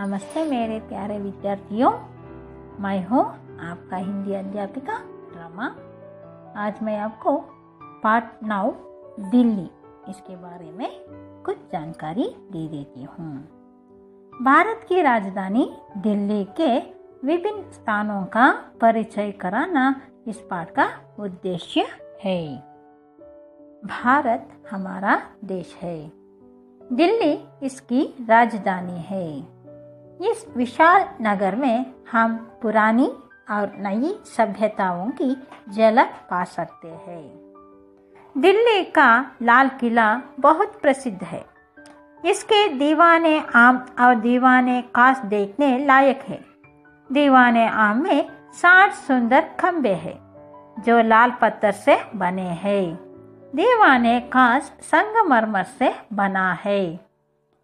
नमस्ते मेरे प्यारे विद्यार्थियों। मैं हूँ आपका हिंदी अध्यापिका रमा। आज मैं आपको पार्ट नाउ, दिल्ली, इसके बारे में कुछ जानकारी दे देती हूँ। भारत की राजधानी दिल्ली के विभिन्न स्थानों का परिचय कराना इस पाठ का उद्देश्य है। भारत हमारा देश है। दिल्ली इसकी राजधानी है। इस विशाल नगर में हम पुरानी और नई सभ्यताओं की झलक पा सकते हैं। दिल्ली का लाल किला बहुत प्रसिद्ध है। इसके दीवाने आम और दीवाने खास देखने लायक है। दीवाने आम में साठ सुंदर खम्बे हैं, जो लाल पत्थर से बने हैं। दीवाने खास संगमरमर से बना है।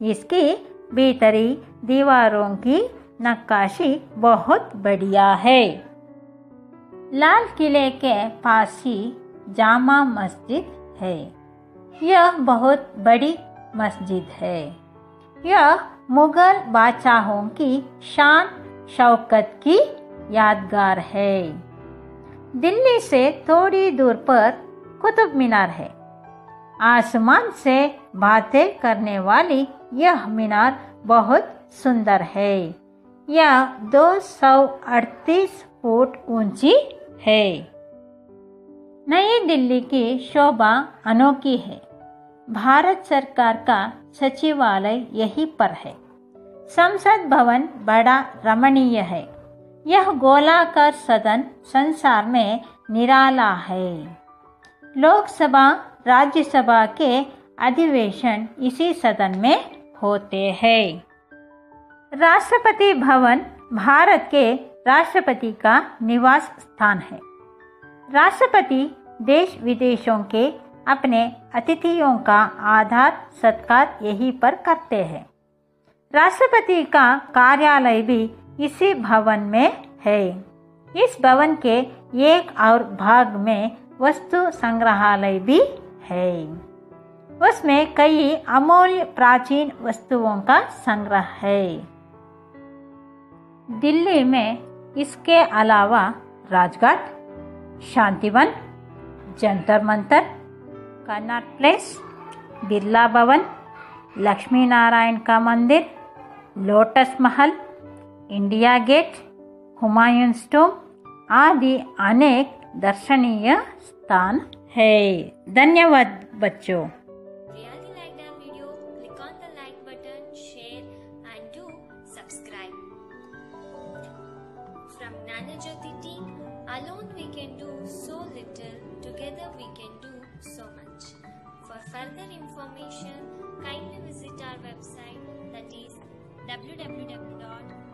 इसकी भीतरी दीवारों की नक्काशी बहुत बढ़िया है। लाल किले के पास ही जामा मस्जिद है। यह बहुत बड़ी मस्जिद है। यह मुगल बादशाहों की शान शौकत की यादगार है। दिल्ली से थोड़ी दूर पर कुतुब मीनार है। आसमान से बातें करने वाली यह मीनार बहुत सुंदर है। यह दो सौ अड़तीस फुट ऊँची है। नई दिल्ली की शोभा अनोखी है। भारत सरकार का सचिवालय यहीं पर है। संसद भवन बड़ा रमणीय है। यह गोलाकार सदन संसार में निराला है। लोकसभा, राज्यसभा के अधिवेशन इसी सदन में होते हैं। राष्ट्रपति भवन भारत के राष्ट्रपति का निवास स्थान है। राष्ट्रपति देश विदेशों के अपने अतिथियों का आधार सत्कार यहीं पर करते हैं। राष्ट्रपति का कार्यालय भी इसी भवन में है। इस भवन के एक और भाग में वस्तु संग्रहालय भी है। उसमें कई अमूल्य प्राचीन वस्तुओं का संग्रह है। दिल्ली में इसके अलावा राजघाट, शांतिवन, जंतर मंतर कन्नाट प्लेस, बिरला भवन लक्ष्मी नारायण का मंदिर, लोटस महल, इंडिया गेट, हुमायूं स्टोम आदि अनेक दर्शनीय स्थान है। धन्यवाद बच्चों। Nana Jyoti team, alone we can do so little, together we can do so much. For further information, kindly visit our website that is www